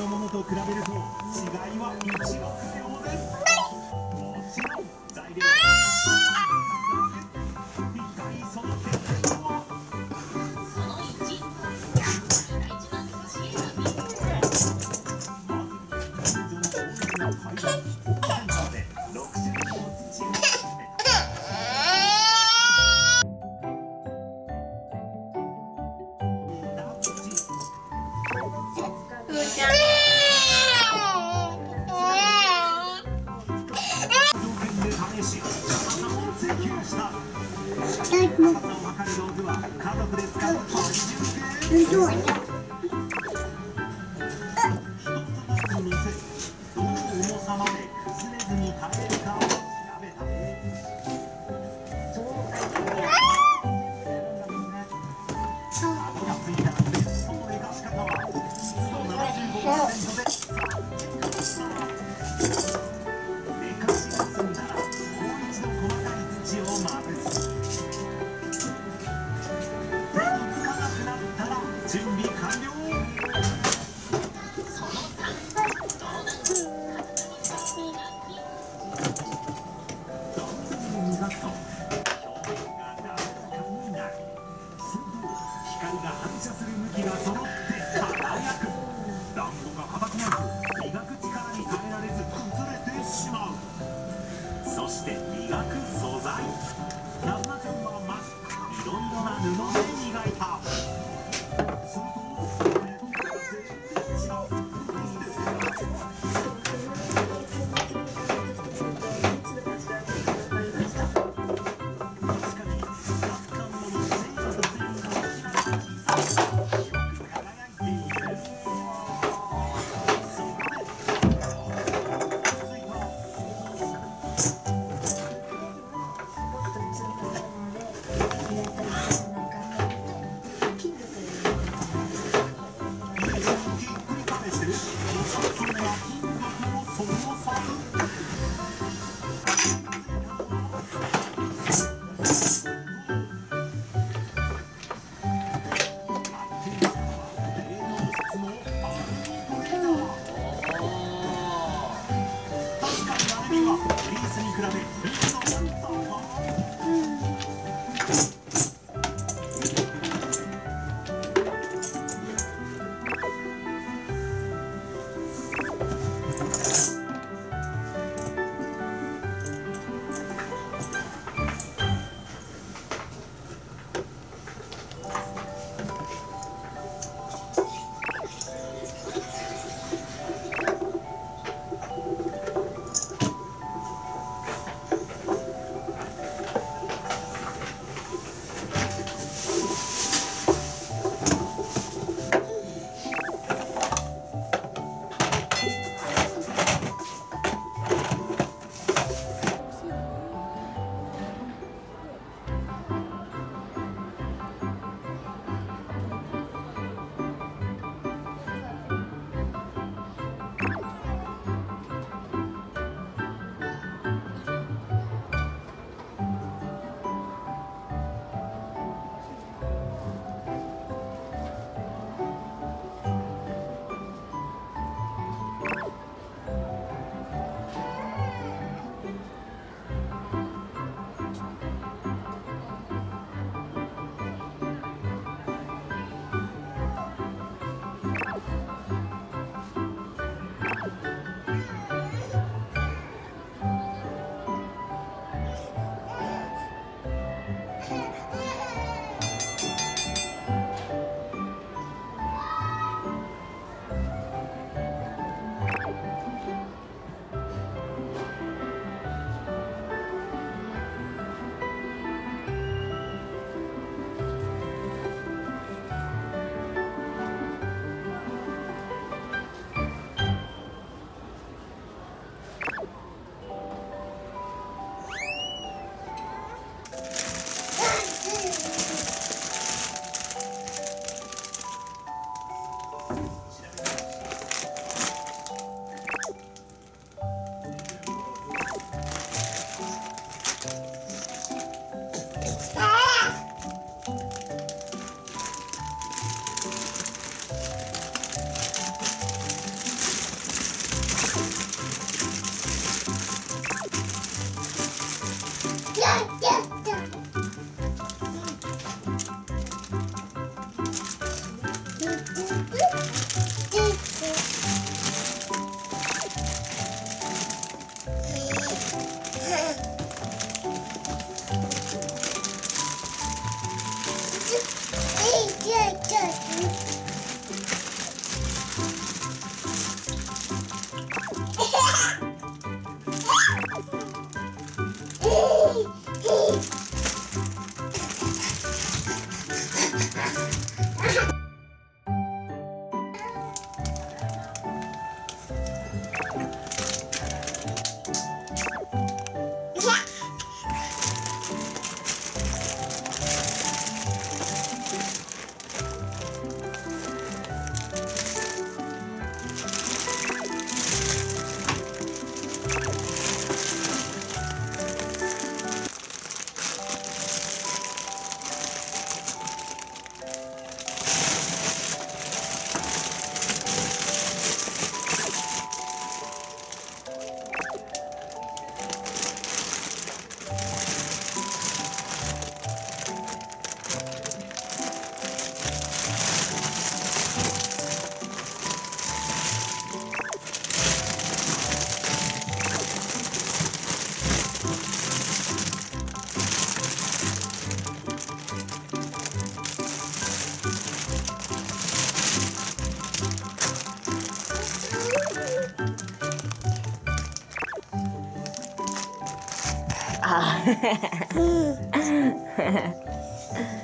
のものと比べると違いは一目瞭然。Донь. Ha ha ha.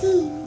Steve.